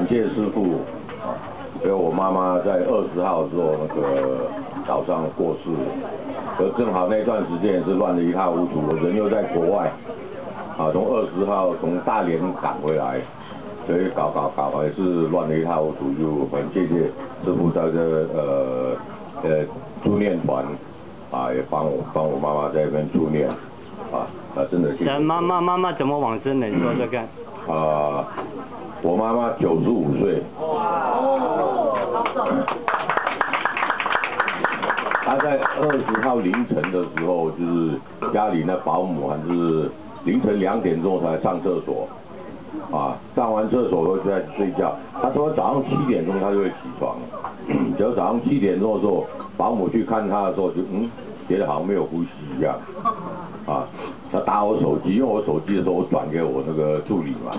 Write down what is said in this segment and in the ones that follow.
感谢师傅，因为我妈妈在二十号的时候那个早上过世，而正好那段时间也是乱得一塌糊涂，我人又在国外，啊，从二十号从大连赶回来，所以搞搞搞也是乱得一塌糊涂，就很谢谢师傅在这呃呃助念团，啊，也帮我帮我妈妈在那边助念，啊，啊，真的谢谢。妈妈妈妈怎么往生的？你说说看。啊，我妈妈九十五岁。她在二十号凌晨的时候，就是家里那保姆还是凌晨两点钟才上厕所，啊，上完厕所后就在睡觉。她说早上七点钟她就会起床，结果早上七点钟的时候，保姆去看她的时候就嗯，觉得好像没有呼吸一样，啊，他打我手机，因为我手机的时候我转给我那个助理嘛，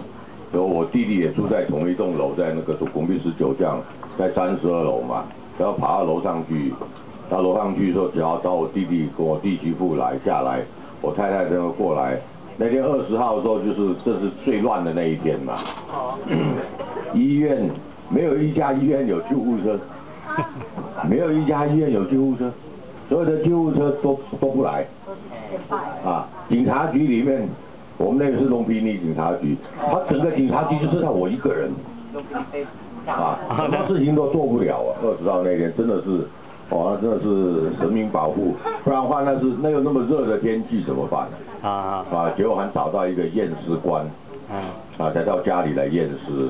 然后我弟弟也住在同一栋楼，在那个拱壁十九巷，在三十二楼嘛，然后爬到楼上去。到楼上去说，只要找我弟弟跟我弟媳妇来下来，我太太就会过来。那天二十号的时候，就是这是最乱的那一天嘛。医院没有一家医院有救护车，没有一家医院有救护车，所有的救护车都都不来。啊，警察局里面，我们那个是龙平里警察局，他整个警察局就剩下我一个人。啊，什么事情都做不了啊！二十号那天真的是。哦，那真的是神明保护，不然的话那是那有那么热的天气怎么办？啊啊！结果还找到一个验尸官，啊，才到家里来验尸，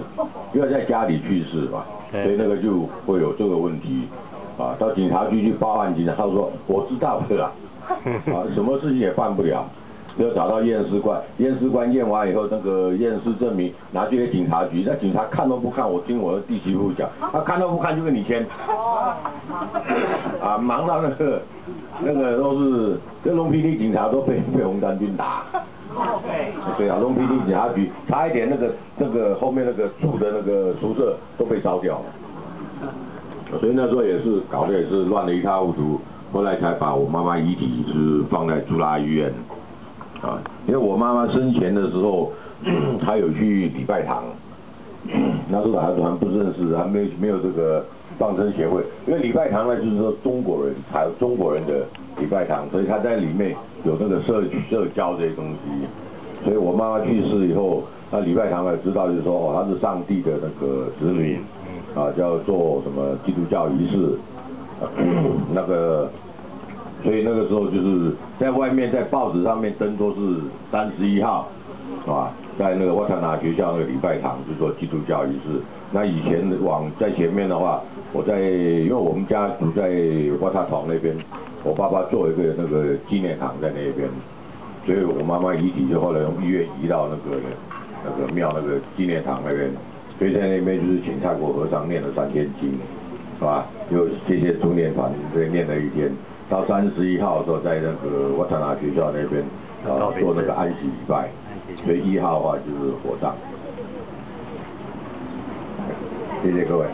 因为在家里去世嘛，所以那个就会有这个问题，啊，到警察局去报案，警察说我知道的啦，啊，什么事情也办不了。要找到验尸官，验尸官验完以后，那个验尸证明拿去给警察局，那警察看都不看，我听我的弟媳妇讲，他看都不看就跟你签。啊，忙到那个那个都是，这龙皮的警察都被被红三军打。对啊，龙皮里警察局差一点那个那个后面那个住的那个宿舍都被烧掉了。所以那时候也是搞得也是乱得一塌糊涂，后来才把我妈妈遗体是放在朱拉医院。啊，因为我妈妈生前的时候，她有去礼拜堂，那时候还还不认识，还没没有这个放生协会。因为礼拜堂呢，就是说中国人还有中国人的礼拜堂，所以她在里面有那个社社交这些东西。所以我妈妈去世以后，那礼拜堂呢知道就是说，哦，她是上帝的那个子女，啊，叫做什么基督教仪式，那个。所以那个时候就是在外面在报纸上面登说是三十一号，是吧？在那个瓦塔纳学校那个礼拜堂，就说基督教仪式。那以前往在前面的话，我在因为我们家住在瓦塔堂那边，我爸爸做一个那个纪念堂在那边，所以我妈妈遗体就后来从医院移到那个那个庙那个纪念堂那边，所以在那边就是请泰国和尚念了三天经，是吧？就谢谢助念团这念了一天。到三十一号的时候，在那个瓦塔纳学校那边啊做那个安息礼拜，所以一号的话就是火葬。谢谢各位。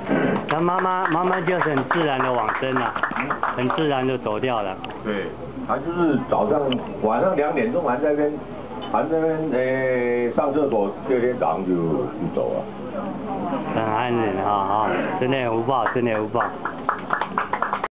那妈妈妈妈就是很自然的往生了，很自然就走掉了。对，他就是早上晚上两点钟还在那边还在那边诶上厕所，第二天早上就就走了。很安忍啊啊，真的无报，真的无报。